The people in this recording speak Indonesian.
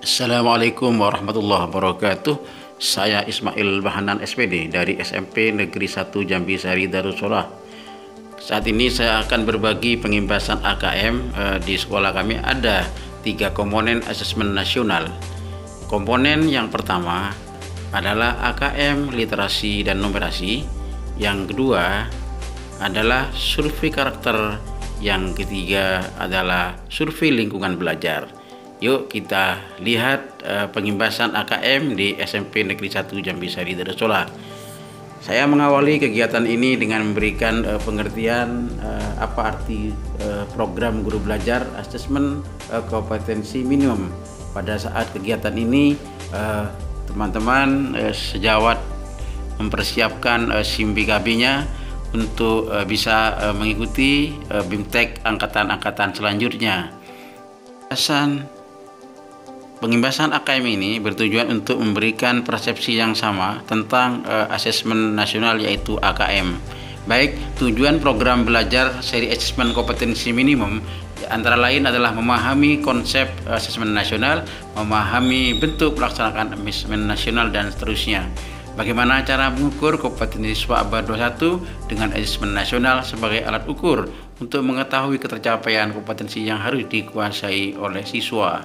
Assalamualaikum warahmatullahi wabarakatuh. Saya Ismail Bahanan SPD dari SMP Negeri 1 Jambi Sari Darussolah. Saat ini saya akan berbagi pengimbasan AKM eh, di sekolah kami ada tiga komponen asesmen nasional. Komponen yang pertama adalah AKM literasi dan numerasi. Yang kedua adalah survei karakter. Yang ketiga adalah survei lingkungan belajar. Yuk kita lihat uh, pengimbasan AKM di SMP Negeri 1 Jambi Sari Darussola. Saya mengawali kegiatan ini dengan memberikan uh, pengertian uh, apa arti uh, program guru belajar asesmen uh, kompetensi minimum. Pada saat kegiatan ini teman-teman uh, sejawat mempersiapkan uh, SIM BKB-nya untuk uh, bisa uh, mengikuti uh, BIMTEK angkatan-angkatan selanjutnya. Pesan Pengimbasan AKM ini bertujuan untuk memberikan persepsi yang sama tentang uh, asesmen nasional yaitu AKM. Baik, tujuan program belajar seri asesmen kompetensi minimum antara lain adalah memahami konsep asesmen nasional, memahami bentuk pelaksanaan asesmen nasional dan seterusnya. Bagaimana cara mengukur kompetensi siswa abad 21 dengan asesmen nasional sebagai alat ukur untuk mengetahui ketercapaian kompetensi yang harus dikuasai oleh siswa.